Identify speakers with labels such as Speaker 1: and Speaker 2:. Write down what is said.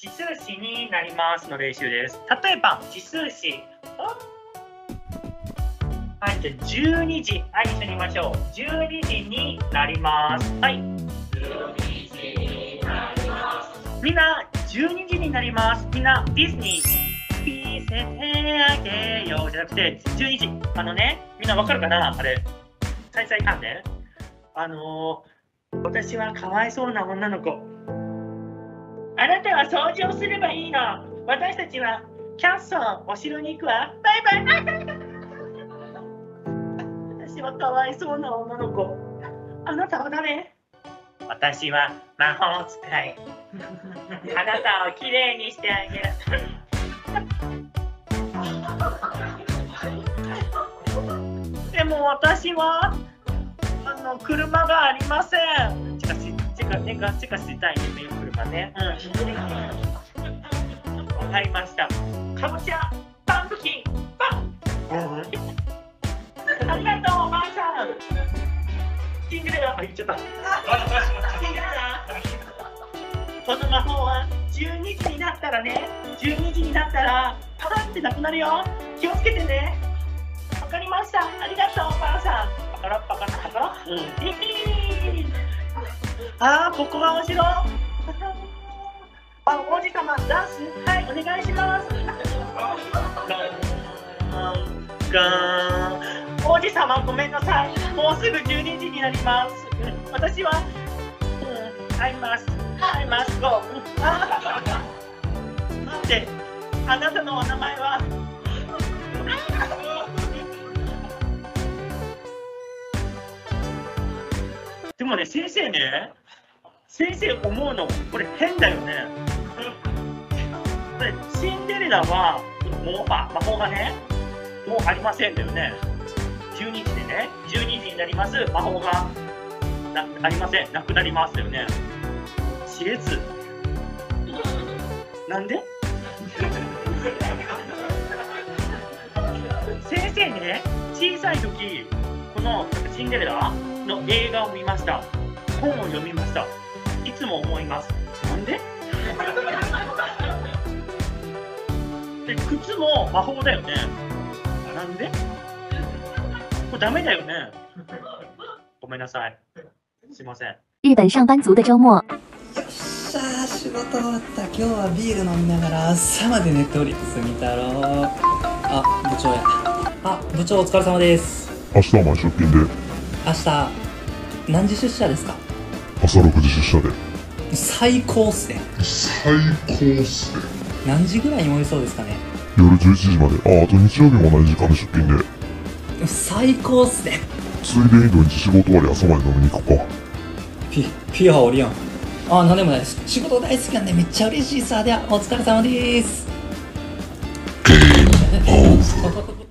Speaker 1: 指数詞になりますの練習です。例えば、指数詞。はい、じゃあ12時。はい、一緒に言いましょう。12時になります。はい。みんな、12時になります。みんな、ディズニー。見せてあげようじゃなくて、12時。あのね、みんなわかるかな？あれ。再々関連あのー、私はかわいそうな女の子。あなたは掃除をすればいいの。私たちはキャッソン、お城に行くわ。バイバイ。私はかわいそうな女の子。あなたは誰？私は魔法使い。あなたをきれいにしてあげる。でも私はあの車がありません。チカシチカチカチカしたいね、車ね。うん。わかりました。かぼちゃ、パンプキン、パン。ありがとう、おばあさん。シングレラ、あ、言っちゃった。シングレラ。この魔法は12時になったらね、12時になったら、パラってなくなるよ。気をつけてね。わかりました。ありがとう、おばあさん。パカラパカラパカラ。うん。あー、ここは面白い。あ、王子様、ダンス、はい、お願いします。ガン。王子様、ごめんなさい。もうすぐ12時になります。私は、うん、会います。会います。ゴー。待って、あなたのお名前は？でもね、先生ね、先生思うの、これ変だよね。これシンデレラは、もうあ魔法がね、もうありませんだよね。12時でね、12時になります、魔法がなありません、なくなりますよね。知恵図。なんで？先生ね、小さい時このシンデレラの映画を見ました。本を読みました。いつも思います。なんで？で、靴も魔法だよね。なんで。これダメだよね。ごめんなさい。すいません。
Speaker 2: 日本上班族的周末，
Speaker 3: よっしゃー仕事終わった。今日はビール飲みながら朝までネットフリックス見たろあ部長や。あ部長お疲れ様です。
Speaker 4: 明日は前出勤で。
Speaker 3: 明日何時出社ですか？
Speaker 4: 朝6時出社で。
Speaker 3: 最高っすね。
Speaker 4: 最高っすね
Speaker 3: 何時ぐらいに終わりそうですかね？
Speaker 4: 夜11時まで。ああと日曜日も同じ時間で出勤で
Speaker 3: 最高っすね。
Speaker 4: ついでに土日仕事終わり朝まで飲みに行くか。
Speaker 3: ピピアおりやん。あなんでもないです。仕事大好きなんでめっちゃ嬉しいさではお疲れ様です。
Speaker 4: ゲームオーバー